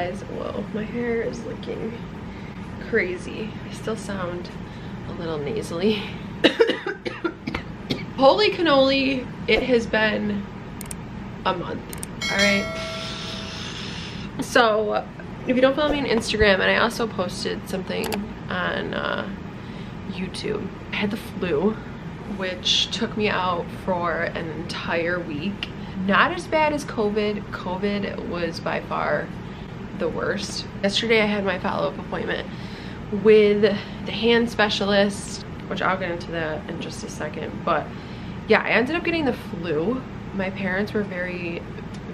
Guys. Whoa, my hair is looking crazy. I still sound a little nasally. Holy cannoli, it has been a month, all right? So, if you don't follow me on Instagram, and I also posted something on uh, YouTube, I had the flu, which took me out for an entire week. Not as bad as COVID. COVID was by far the worst. Yesterday I had my follow-up appointment with the hand specialist, which I'll get into that in just a second. But yeah, I ended up getting the flu. My parents were very,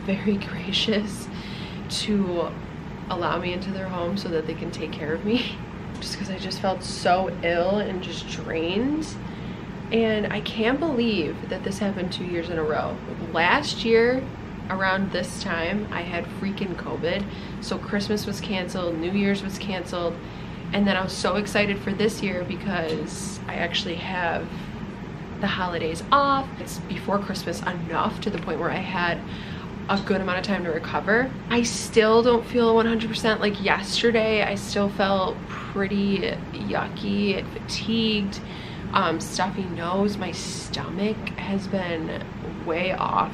very gracious to allow me into their home so that they can take care of me. Just because I just felt so ill and just drained. And I can't believe that this happened two years in a row. Last year, around this time, I had freaking COVID. So Christmas was canceled, New Year's was canceled. And then I was so excited for this year because I actually have the holidays off. It's before Christmas enough to the point where I had a good amount of time to recover. I still don't feel 100% like yesterday. I still felt pretty yucky and fatigued, um, stuffy nose. My stomach has been way off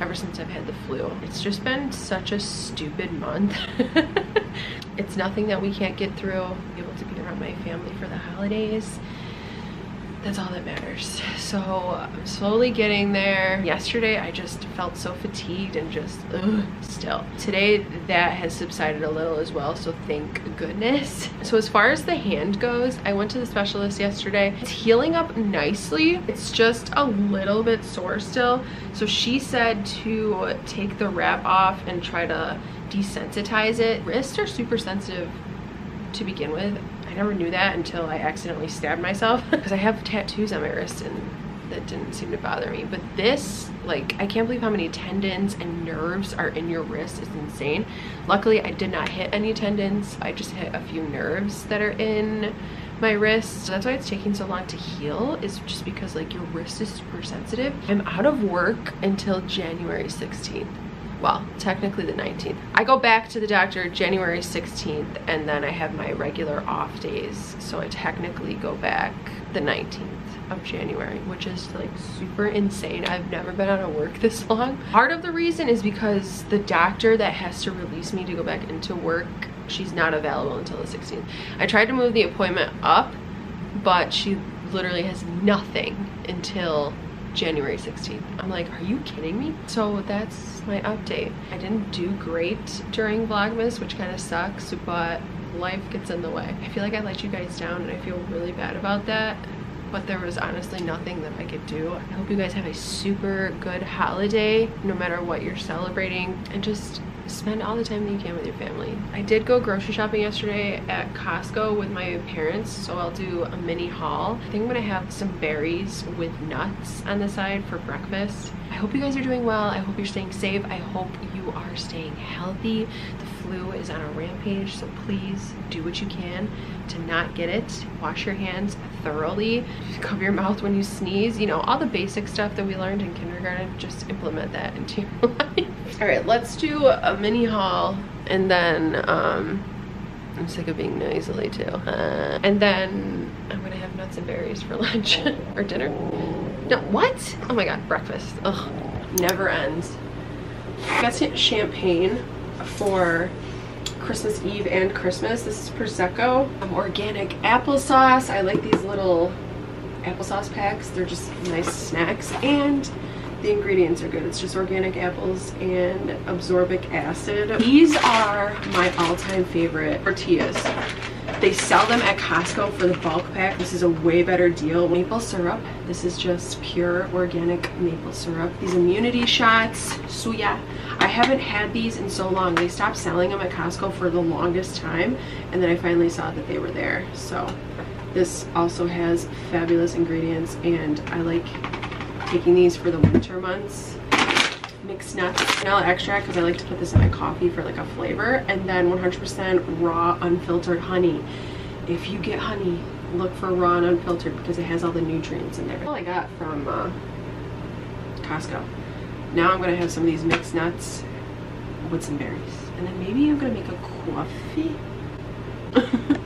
ever since I've had the flu. It's just been such a stupid month. it's nothing that we can't get through. Able to be around my family for the holidays that's all that matters. So i'm slowly getting there. Yesterday i just felt so fatigued and just ugh, still. Today that has subsided a little as well so thank goodness. So as far as the hand goes i went to the specialist yesterday. It's healing up nicely. It's just a little bit sore still. So she said to take the wrap off and try to desensitize it. Wrists are super sensitive to begin with I never knew that until I accidentally stabbed myself because I have tattoos on my wrist and that didn't seem to bother me. But this, like, I can't believe how many tendons and nerves are in your wrist. It's insane. Luckily, I did not hit any tendons. I just hit a few nerves that are in my wrist. So that's why it's taking so long to heal is just because like your wrist is super sensitive. I'm out of work until January 16th well, technically the 19th. I go back to the doctor January 16th and then I have my regular off days. So I technically go back the 19th of January, which is like super insane. I've never been out of work this long. Part of the reason is because the doctor that has to release me to go back into work, she's not available until the 16th. I tried to move the appointment up, but she literally has nothing until January 16th. I'm like, are you kidding me? So that's my update. I didn't do great during Vlogmas, which kind of sucks, but life gets in the way. I feel like I let you guys down and I feel really bad about that but there was honestly nothing that I could do. I hope you guys have a super good holiday, no matter what you're celebrating, and just spend all the time that you can with your family. I did go grocery shopping yesterday at Costco with my parents, so I'll do a mini haul. I think I'm gonna have some berries with nuts on the side for breakfast. I hope you guys are doing well. I hope you're staying safe. I hope you are staying healthy. The flu is on a rampage, so please do what you can to not get it. Wash your hands thoroughly. Cover your mouth when you sneeze. You know, all the basic stuff that we learned in kindergarten, just implement that into your life. All right, let's do a mini haul and then um, I'm sick of being noisily too. Uh, and then I'm gonna have nuts and berries for lunch or dinner. No, what? Oh my God, breakfast. Ugh, never ends. Got some champagne for Christmas Eve and Christmas. This is Prosecco. Um, organic applesauce. I like these little applesauce packs. They're just nice snacks. And the ingredients are good. It's just organic apples and absorbic acid. These are my all-time favorite tortillas. They sell them at Costco for the bulk pack. This is a way better deal. Maple syrup. This is just pure organic maple syrup. These immunity shots, Suja. I haven't had these in so long. They stopped selling them at Costco for the longest time and then I finally saw that they were there. So this also has fabulous ingredients and I like taking these for the winter months mixed nuts vanilla extract because I like to put this in my coffee for like a flavor and then 100% raw unfiltered honey if you get honey look for raw and unfiltered because it has all the nutrients in there all I got from uh, Costco now I'm gonna have some of these mixed nuts with some berries. And then maybe I'm gonna make a coffee.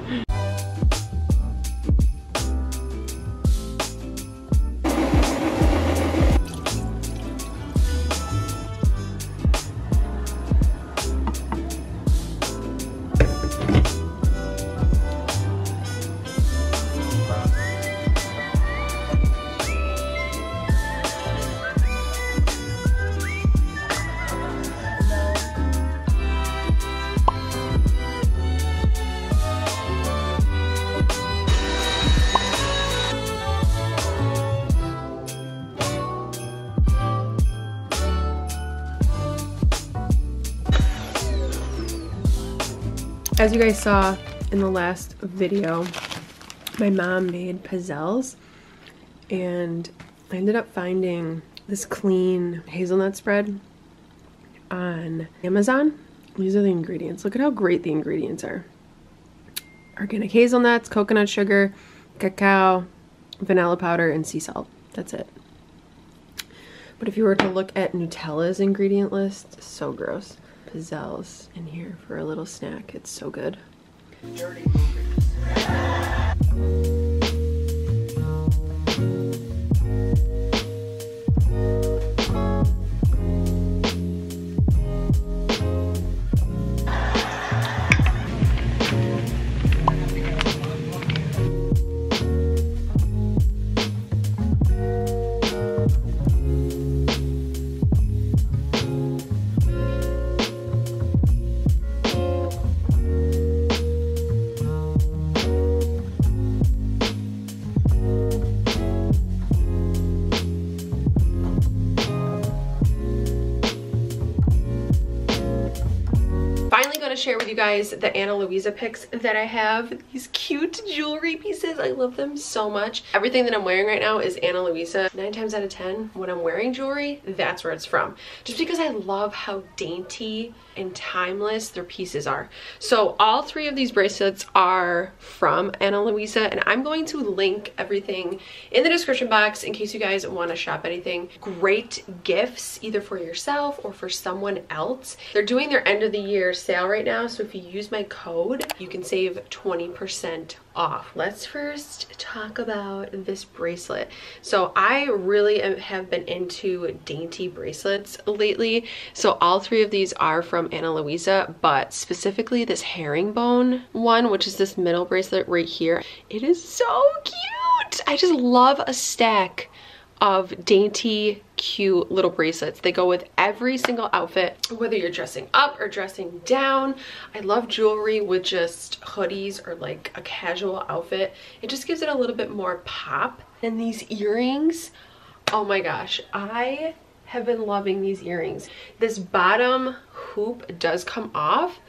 As you guys saw in the last video, my mom made pizzelles and I ended up finding this clean hazelnut spread on Amazon. These are the ingredients. Look at how great the ingredients are. Organic hazelnuts, coconut sugar, cacao, vanilla powder, and sea salt. That's it. But if you were to look at Nutella's ingredient list, so gross pizzelles in here for a little snack. It's so good. Share with you guys the Ana Luisa picks that I have. These cute jewelry pieces. I love them so much. Everything that I'm wearing right now is Ana Luisa. Nine times out of 10, when I'm wearing jewelry, that's where it's from. Just because I love how dainty and timeless their pieces are. So all three of these bracelets are from Ana Luisa and I'm going to link everything in the description box in case you guys want to shop anything. Great gifts either for yourself or for someone else. They're doing their end of the year sale right now so if you use my code you can save 20% off. Let's first talk about this bracelet. So I really have been into dainty bracelets lately. So all three of these are from Ana Luisa, but specifically this herringbone one, which is this middle bracelet right here. It is so cute. I just love a stack of dainty cute little bracelets. They go with every single outfit, whether you're dressing up or dressing down. I love jewelry with just hoodies or like a casual outfit. It just gives it a little bit more pop. And these earrings, oh my gosh, I have been loving these earrings. This bottom hoop does come off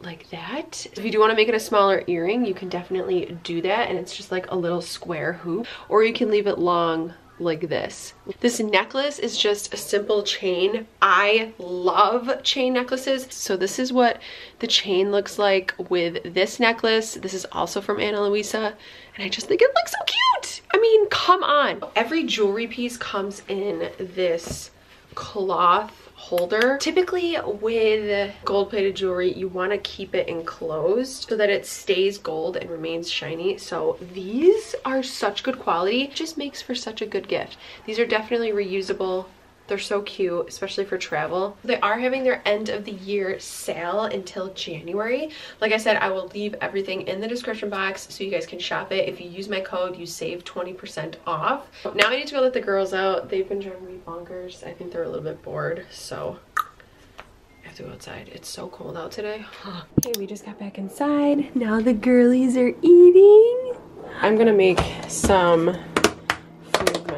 like that. If you do want to make it a smaller earring, you can definitely do that. And it's just like a little square hoop. Or you can leave it long like this. This necklace is just a simple chain. I love chain necklaces. So this is what the chain looks like with this necklace. This is also from Ana Luisa. And I just think it looks so cute. I mean, come on. Every jewelry piece comes in this cloth holder. Typically with gold plated jewelry, you want to keep it enclosed so that it stays gold and remains shiny. So these are such good quality. It just makes for such a good gift. These are definitely reusable they're so cute, especially for travel. They are having their end of the year sale until January. Like I said, I will leave everything in the description box so you guys can shop it. If you use my code, you save 20% off. Now I need to go let the girls out. They've been driving me bonkers. I think they're a little bit bored, so I have to go outside. It's so cold out today. okay, we just got back inside. Now the girlies are eating. I'm gonna make some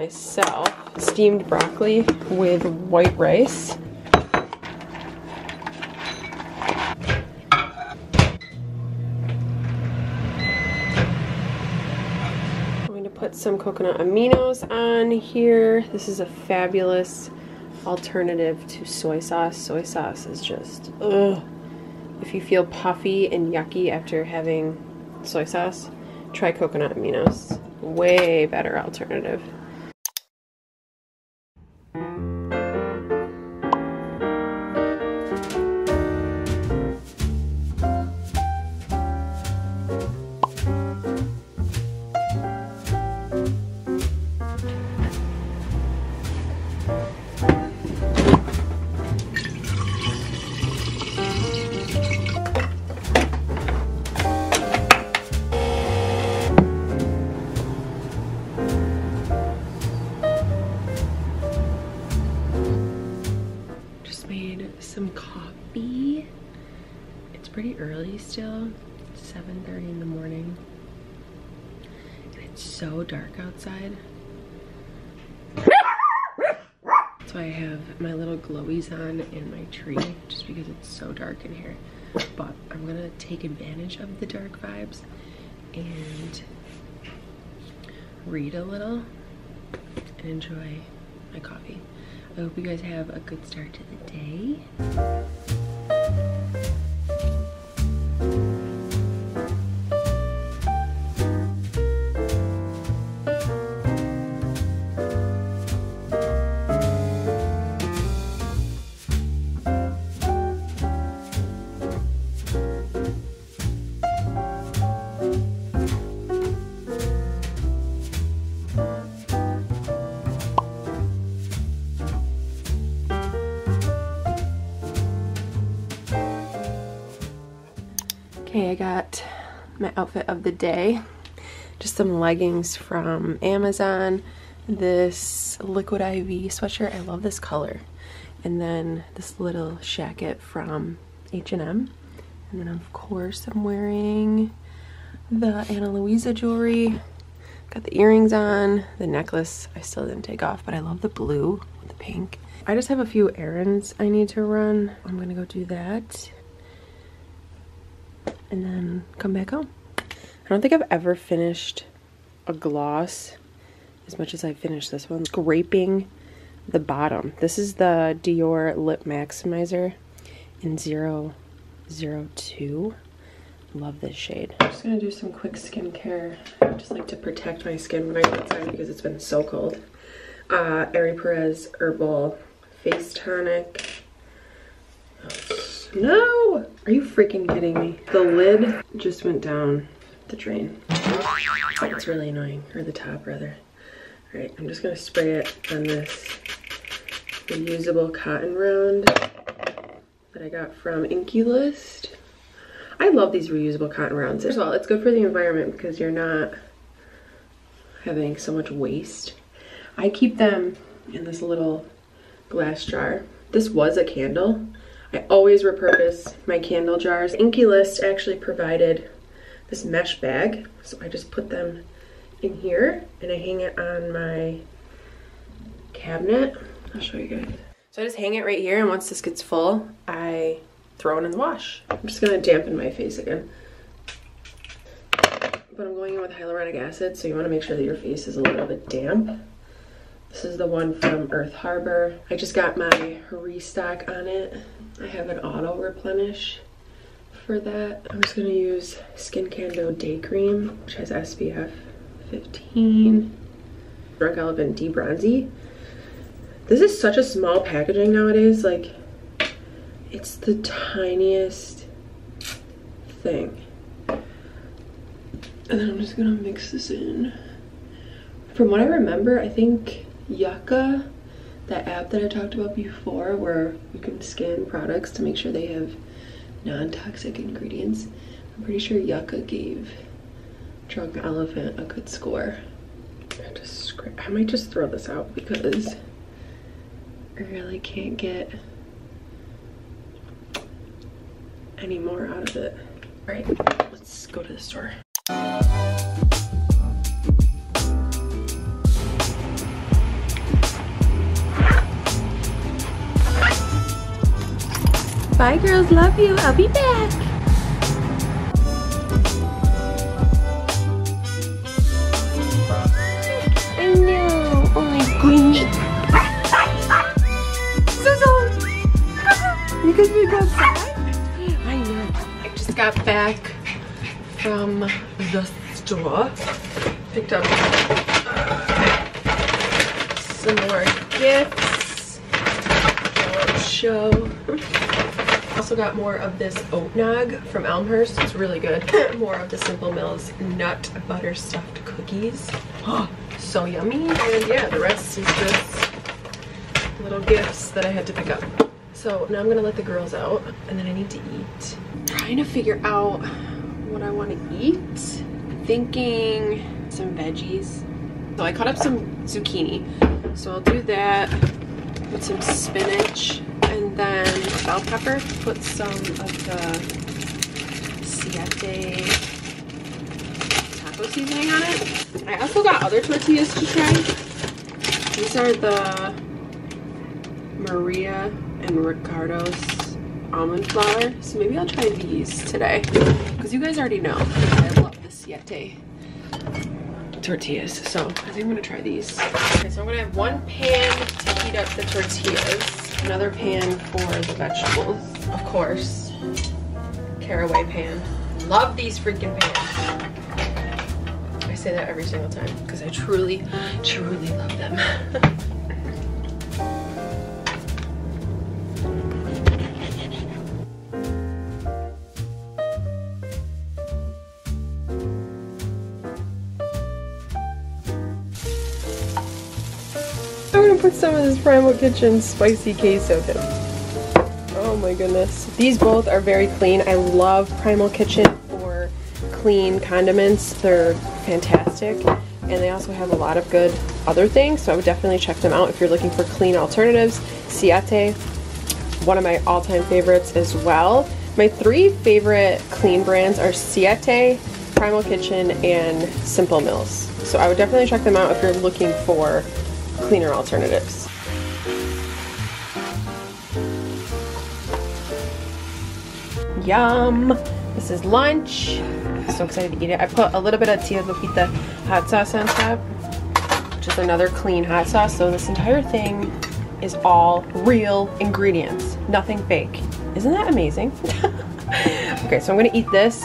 myself. Steamed broccoli with white rice. I'm going to put some coconut aminos on here. This is a fabulous alternative to soy sauce. Soy sauce is just, ugh. If you feel puffy and yucky after having soy sauce, try coconut aminos way better alternative. Pretty early still, 7.30 in the morning. And it's so dark outside. So I have my little glowies on in my tree just because it's so dark in here. But I'm gonna take advantage of the dark vibes and read a little and enjoy my coffee. I hope you guys have a good start to the day. Got my outfit of the day. Just some leggings from Amazon. This Liquid IV sweatshirt. I love this color. And then this little jacket from H&M. And then of course I'm wearing the Ana Luisa jewelry. Got the earrings on. The necklace I still didn't take off, but I love the blue with the pink. I just have a few errands I need to run. I'm gonna go do that and then come back home. I don't think I've ever finished a gloss as much as I finished this one. Scraping the bottom. This is the Dior Lip Maximizer in 002. Love this shade. I'm just gonna do some quick skincare. I just like to protect my skin when I go outside because it's been so cold. Uh, Ere Perez Herbal Face Tonic. No! Are you freaking kidding me? The lid just went down the drain. It's really annoying. Or the top, rather. Alright, I'm just gonna spray it on this reusable cotton round that I got from INKEY List. I love these reusable cotton rounds. First of all, it's good for the environment because you're not having so much waste. I keep them in this little glass jar. This was a candle I always repurpose my candle jars. INKEY List actually provided this mesh bag, so I just put them in here and I hang it on my cabinet. I'll show you guys. So I just hang it right here and once this gets full, I throw it in the wash. I'm just gonna dampen my face again. But I'm going in with hyaluronic acid, so you wanna make sure that your face is a little bit damp. This is the one from Earth Harbor. I just got my restock on it. I have an auto replenish for that. I'm just gonna use Skin Skincando Day Cream, which has SPF 15. Drunk Elephant bronzy This is such a small packaging nowadays. Like, it's the tiniest thing. And then I'm just gonna mix this in. From what I remember, I think Yuka, that app that I talked about before where you can scan products to make sure they have non-toxic ingredients. I'm pretty sure Yuka gave Drunk Elephant a good score. I just I might just throw this out because I really can't get any more out of it. All right, let's go to the store. Bye girls, love you. I'll be back. Oh, I know. Oh my goodness. Sizzle. You guys be outside? I know. I just got back from the store. Picked up some more gifts. Show also got more of this oat nog from Elmhurst. It's really good. more of the Simple Mills nut butter stuffed cookies. Oh, so yummy. And yeah, the rest is just little gifts that I had to pick up. So now I'm gonna let the girls out and then I need to eat. trying to figure out what I want to eat. thinking some veggies. So I cut up some zucchini. So I'll do that with some spinach then bell pepper, put some of the Siete taco seasoning on it. I also got other tortillas to try. These are the Maria and Ricardo's almond flour. So maybe I'll try these today. Because you guys already know I love the Siete tortillas. So I think I'm gonna try these. Okay, so I'm gonna have one pan to heat up the tortillas, another pan for the vegetables, of course, caraway pan. Love these freaking pans. I say that every single time because I truly, truly love them. some of this Primal Kitchen spicy queso dip. Oh my goodness. These both are very clean. I love Primal Kitchen for clean condiments. They're fantastic. And they also have a lot of good other things. So I would definitely check them out if you're looking for clean alternatives. Siete, one of my all-time favorites as well. My three favorite clean brands are Siete, Primal Kitchen, and Simple Mills. So I would definitely check them out if you're looking for cleaner alternatives. Yum! This is lunch. So excited to eat it. I put a little bit of Tia Lupita hot sauce on top, which is another clean hot sauce. So this entire thing is all real ingredients, nothing fake. Isn't that amazing? okay, so I'm gonna eat this.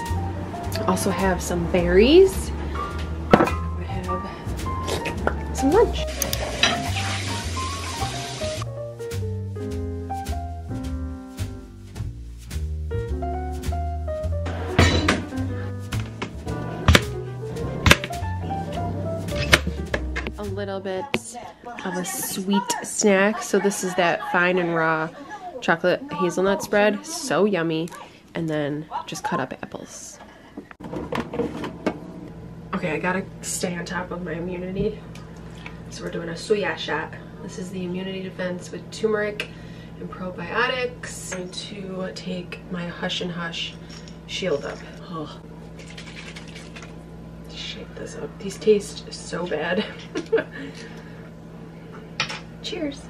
Also have some berries. I have some lunch. Little bit of a sweet snack. So this is that fine and raw chocolate hazelnut spread. So yummy. And then just cut up apples. Okay, I gotta stay on top of my immunity. So we're doing a Suja shot. This is the immunity defense with turmeric and probiotics. I'm going to take my Hush and Hush shield up. Oh shake this up. These taste so bad. Cheers.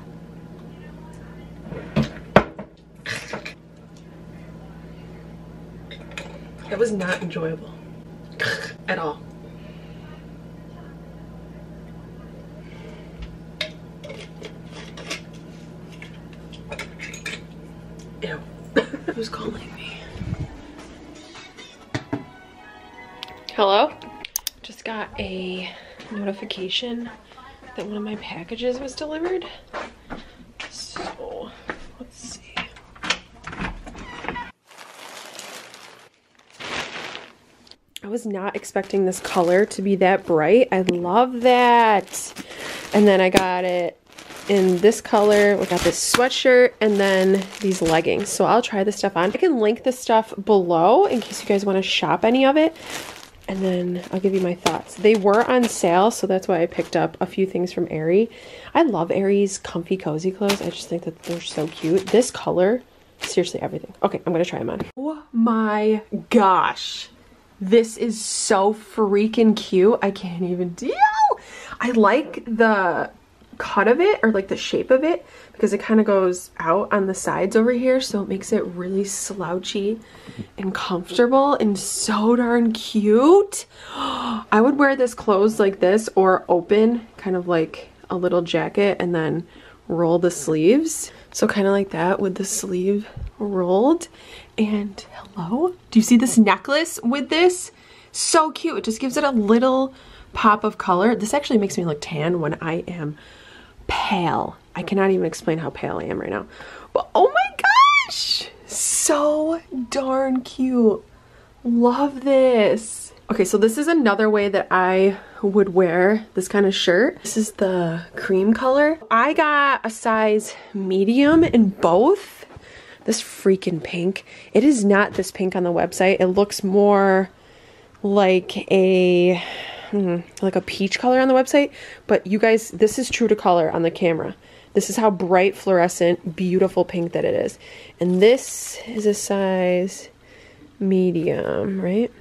That was not enjoyable at all. A notification that one of my packages was delivered. So, let's see. I was not expecting this color to be that bright. I love that. And then I got it in this color. We got this sweatshirt and then these leggings. So I'll try this stuff on. I can link this stuff below in case you guys want to shop any of it and then I'll give you my thoughts. They were on sale, so that's why I picked up a few things from Aerie. I love Aerie's comfy, cozy clothes. I just think that they're so cute. This color, seriously everything. Okay, I'm gonna try them on. Oh my gosh. This is so freaking cute. I can't even deal. I like the cut of it or like the shape of it because it kind of goes out on the sides over here so it makes it really slouchy and comfortable and so darn cute. I would wear this closed like this or open kind of like a little jacket and then roll the sleeves. So kind of like that with the sleeve rolled. And hello, do you see this necklace with this? So cute. It just gives it a little pop of color. This actually makes me look tan when I am pale. I cannot even explain how pale I am right now. But oh my gosh, so darn cute. Love this. Okay, so this is another way that I would wear this kind of shirt. This is the cream color. I got a size medium in both. This freaking pink. It is not this pink on the website. It looks more like a hmm, like a peach color on the website, but you guys, this is true to color on the camera. This is how bright, fluorescent, beautiful pink that it is. And this is a size medium, right?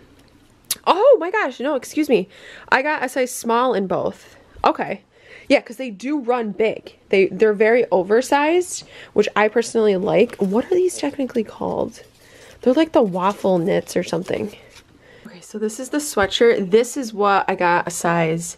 Oh my gosh, no, excuse me. I got a size small in both. Okay. Yeah, because they do run big. They, they're very oversized, which I personally like. What are these technically called? They're like the waffle knits or something. Okay, so this is the sweatshirt. This is what I got a size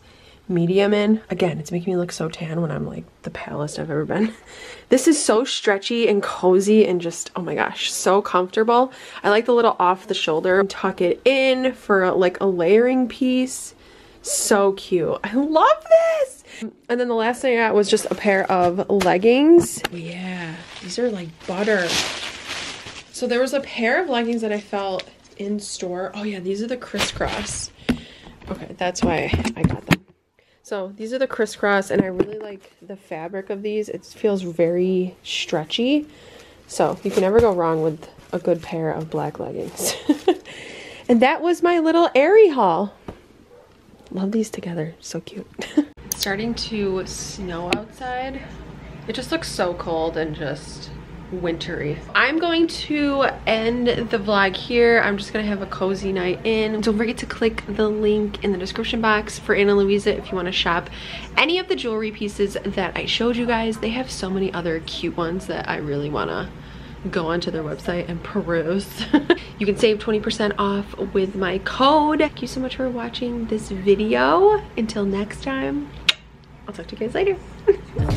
medium in. Again, it's making me look so tan when I'm like the palest I've ever been. This is so stretchy and cozy and just, oh my gosh, so comfortable. I like the little off the shoulder. Tuck it in for like a layering piece. So cute. I love this. And then the last thing I got was just a pair of leggings. Yeah, these are like butter. So there was a pair of leggings that I felt in store. Oh yeah, these are the crisscross. Okay, that's why I got them. So these are the crisscross and I really like the fabric of these. It feels very stretchy. So you can never go wrong with a good pair of black leggings. and that was my little Aerie haul. Love these together. So cute. Starting to snow outside. It just looks so cold and just wintry. I'm going to end the vlog here. I'm just gonna have a cozy night in. Don't forget to click the link in the description box for Ana Luisa if you wanna shop any of the jewelry pieces that I showed you guys. They have so many other cute ones that I really wanna go onto their website and peruse. you can save 20% off with my code. Thank you so much for watching this video. Until next time, I'll talk to you guys later.